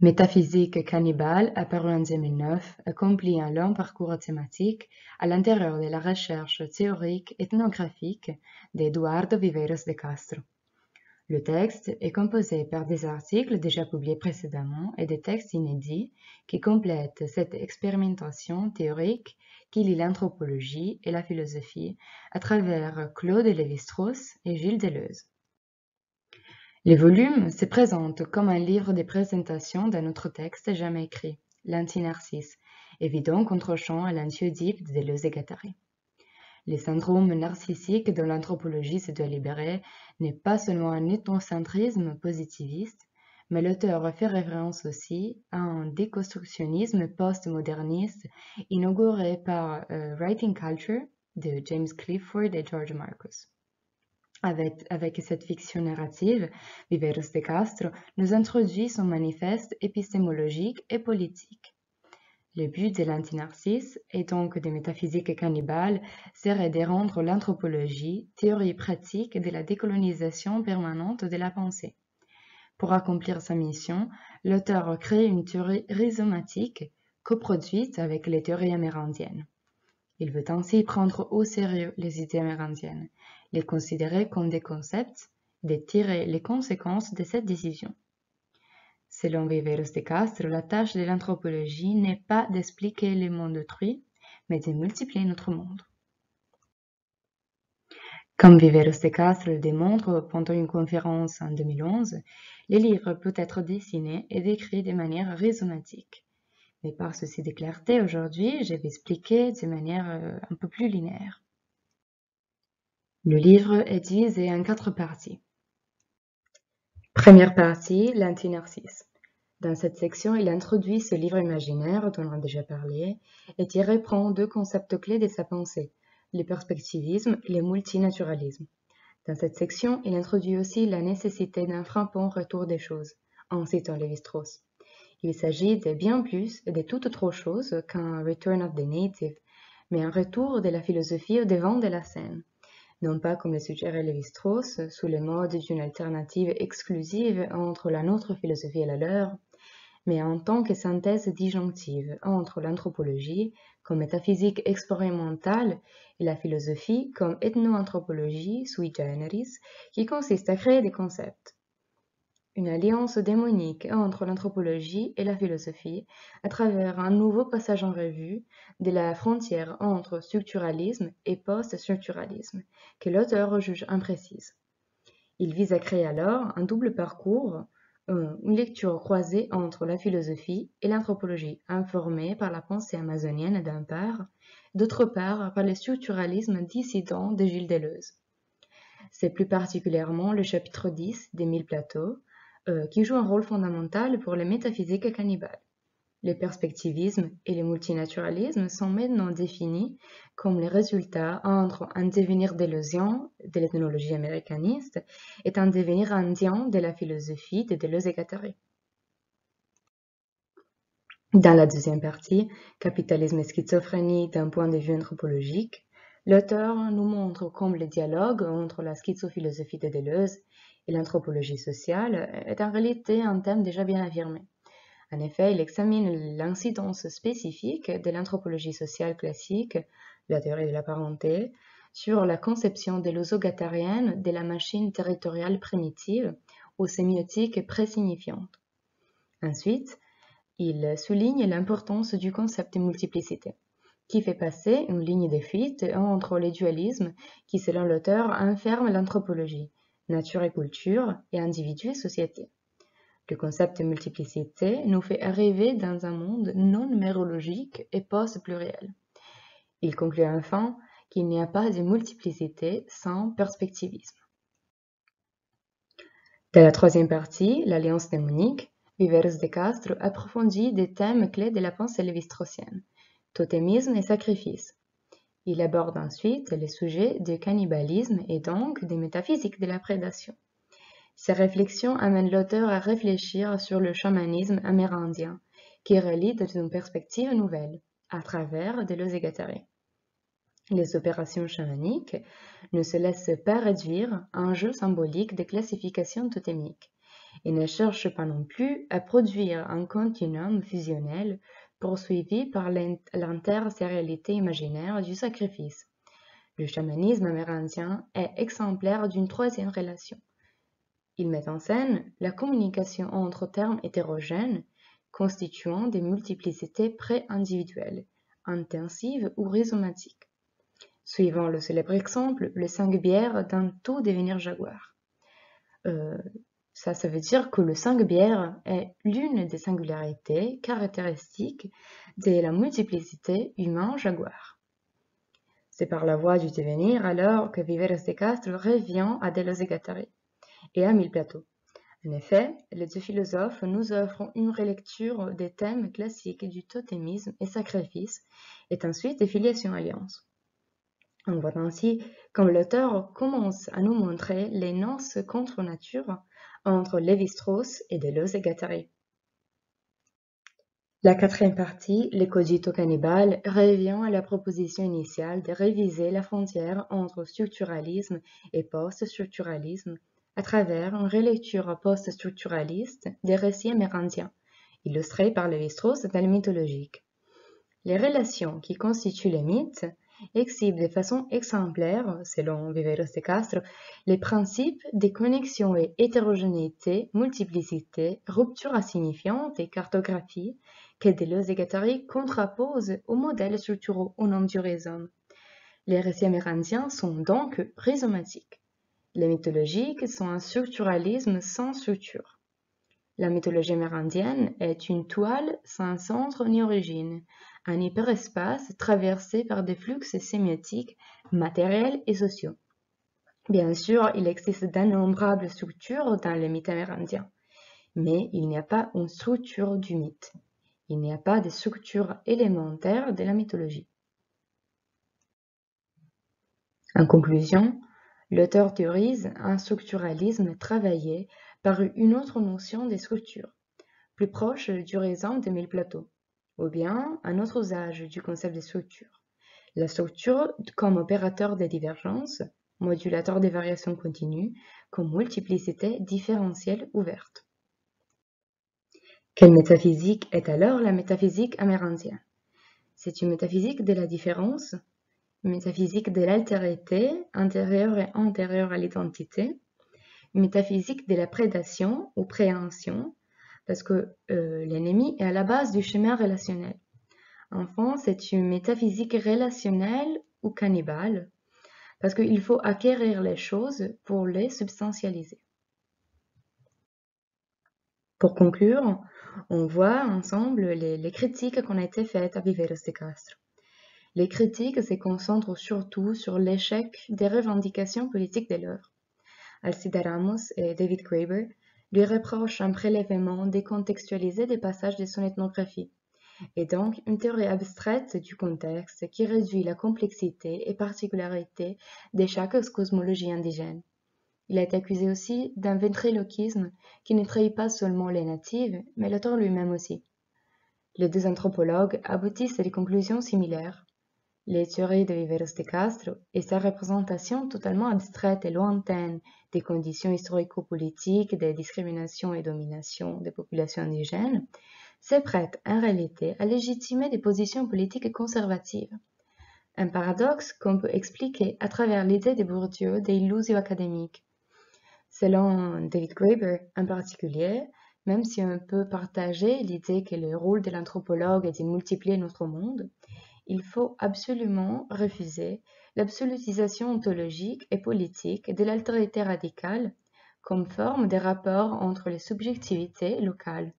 Métaphysique cannibale, apparu en 2009, accomplit un long parcours thématique à l'intérieur de la recherche théorique ethnographique d'Eduardo Viveiros de Castro. Le texte est composé par des articles déjà publiés précédemment et des textes inédits qui complètent cette expérimentation théorique qui lie l'anthropologie et la philosophie à travers Claude Lévi-Strauss et Gilles Deleuze. Le volume se présente comme un livre de présentation d'un autre texte jamais écrit, l'Anti-Narcisse, évident contre-champ à l'Antioedipe de Guattari. Le syndrome narcissique de l'anthropologie se doit libérer n'est pas seulement un ethnocentrisme positiviste, mais l'auteur fait référence aussi à un déconstructionnisme post-moderniste inauguré par euh, Writing Culture de James Clifford et George Marcus. Avec, cette fiction narrative, Viveros de Castro nous introduit son manifeste épistémologique et politique. Le but de l'antinarcisse, et donc des métaphysiques cannibales, serait de rendre l'anthropologie théorie pratique de la décolonisation permanente de la pensée. Pour accomplir sa mission, l'auteur crée une théorie rhizomatique coproduite avec les théories amérindiennes. Il veut ainsi prendre au sérieux les idées amérindiennes, les considérer comme des concepts, et tirer les conséquences de cette décision. Selon Viveros de Castro, la tâche de l'anthropologie n'est pas d'expliquer le monde d'autrui, mais de multiplier notre monde. Comme Viveros de Castro le démontre pendant une conférence en 2011, le livre peut être dessiné et décrit de manière rhizomatique. Mais par ceci de clarté, aujourd'hui, je vais expliquer de manière euh, un peu plus linéaire. Le livre est divisé en quatre parties. Première partie, l'antinarcisse. Dans cette section, il introduit ce livre imaginaire dont on a déjà parlé et y reprend deux concepts clés de sa pensée, le perspectivisme et le multinaturalisme. Dans cette section, il introduit aussi la nécessité d'un frappant retour des choses, en citant Lévi-Strauss. Il s'agit de bien plus de toute autre chose qu'un Return of the Native, mais un retour de la philosophie au devant de la scène non pas comme le suggérait Lévi-Strauss, sous le mode d'une alternative exclusive entre la nôtre philosophie et la leur, mais en tant que synthèse disjonctive entre l'anthropologie comme métaphysique expérimentale et la philosophie comme ethnoanthropologie sui generis qui consiste à créer des concepts une alliance démonique entre l'anthropologie et la philosophie à travers un nouveau passage en revue de la frontière entre structuralisme et post-structuralisme que l'auteur juge imprécise. Il vise à créer alors un double parcours, une lecture croisée entre la philosophie et l'anthropologie, informée par la pensée amazonienne d'un part, d'autre part par le structuralisme dissident de Gilles Deleuze. C'est plus particulièrement le chapitre 10 des Mille plateaux, euh, qui joue un rôle fondamental pour les métaphysiques cannibales. Le perspectivisme et le multinaturalisme sont maintenant définis comme les résultats entre un devenir délosien de l'ethnologie américaniste et un devenir indien de la philosophie de Deleuze et. Dans la deuxième partie, Capitalisme et schizophrénie d'un point de vue anthropologique, l'auteur nous montre comme le dialogue entre la schizophilosophie de Deleuze et l'anthropologie sociale est en réalité un thème déjà bien affirmé. En effet, il examine l'incidence spécifique de l'anthropologie sociale classique, la théorie de la parenté, sur la conception de l'osogatarienne de la machine territoriale primitive aux sémiotiques présignifiantes. Ensuite, il souligne l'importance du concept de multiplicité, qui fait passer une ligne de fuite entre les dualismes qui, selon l'auteur, enferment l'anthropologie, nature et culture, et individu et société. Le concept de multiplicité nous fait arriver dans un monde non numérologique et post-pluriel. Il conclut enfin qu'il n'y a pas de multiplicité sans perspectivisme. Dans la troisième partie, l'alliance démonique, Viveros de Castro approfondit des thèmes clés de la pensée lévi-straussienne, totémisme et sacrifice, il aborde ensuite les sujets du cannibalisme et donc des métaphysiques de la prédation. Ces réflexions amènent l'auteur à réfléchir sur le chamanisme amérindien, qui relie dans une perspective nouvelle, à travers Deleuze et Guattari. Les opérations chamaniques ne se laissent pas réduire à un jeu symbolique de classification totémique, et ne cherche pas non plus à produire un continuum fusionnel poursuivi par l'intersérialité imaginaire du sacrifice. Le chamanisme amérindien est exemplaire d'une troisième relation. Il met en scène la communication entre termes hétérogènes constituant des multiplicités pré-individuelles, intensives ou rhizomatiques. Suivant le célèbre exemple, le cinq bières d'un tout devenir jaguar. Euh, ça, ça veut dire que le bières est l'une des singularités caractéristiques de la multiplicité humain-jaguar. C'est par la voie du devenir alors que Viveros de Castro revient à Deleuze et et à Mille Plateau. En effet, les deux philosophes nous offrent une relecture des thèmes classiques du totémisme et sacrifice et ensuite des filiations-alliances. On voit ainsi comme l'auteur commence à nous montrer les noces contre nature entre Lévi-Strauss et Deleuze. La quatrième partie, le cogito cannibale, revient à la proposition initiale de réviser la frontière entre structuralisme et post-structuralisme à travers une relecture post-structuraliste des récits amérindiens, illustrés par Lévi-Strauss dans le mythologique. Les relations qui constituent les mythes exhibent de façon exemplaire, selon Viveros de Castro, les principes des connexions et hétérogénéité, multiplicité, rupture insignifiante et cartographie que Deleuze et Guattari contraposent aux modèles structuraux au nom du raison. Les récits amérindiens sont donc rhizomatiques. Les mythologiques sont un structuralisme sans structure. La mythologie amérindienne est une toile sans centre ni origine, un hyperespace traversé par des flux sémiotiques, matériels et sociaux. Bien sûr, il existe d'innombrables structures dans les mythes amérindiens, mais il n'y a pas une structure du mythe. Il n'y a pas de structure élémentaire de la mythologie. En conclusion, L'auteur théorise un structuralisme travaillé par une autre notion des structures, plus proche du raison de mille plateaux, ou bien un autre usage du concept de structure. La structure comme opérateur de divergence, modulateur des variations continues, comme multiplicité différentielle ouverte. Quelle métaphysique est alors la métaphysique amérindienne? C'est une métaphysique de la différence métaphysique de l'altérité, intérieure et antérieure à l'identité, métaphysique de la prédation ou préhension, parce que euh, l'ennemi est à la base du schéma relationnel. Enfin, c'est une métaphysique relationnelle ou cannibale, parce qu'il faut acquérir les choses pour les substantialiser. Pour conclure, on voit ensemble les, les critiques qu'on a été faites à Viveros de Castro. Les critiques se concentrent surtout sur l'échec des revendications politiques de l'œuvre. Alcida Ramos et David Graeber lui reprochent un prélèvement décontextualisé des passages de son ethnographie, et donc une théorie abstraite du contexte qui réduit la complexité et particularité de chaque cosmologie indigène. Il est accusé aussi d'un ventriloquisme qui ne trahit pas seulement les natives, mais l'auteur lui-même aussi. Les deux anthropologues aboutissent à des conclusions similaires les théories de Viveros de Castro et sa représentation totalement abstraite et lointaine des conditions historico-politiques des discriminations et dominations des populations indigènes se prêtent en réalité à légitimer des positions politiques conservatives. Un paradoxe qu'on peut expliquer à travers l'idée de Bourdieu des illusions académiques. Selon David Graeber en particulier, même si on peut partager l'idée que le rôle de l'anthropologue est de multiplier notre monde, il faut absolument refuser l'absolutisation ontologique et politique de l'altérité radicale comme forme des rapports entre les subjectivités locales.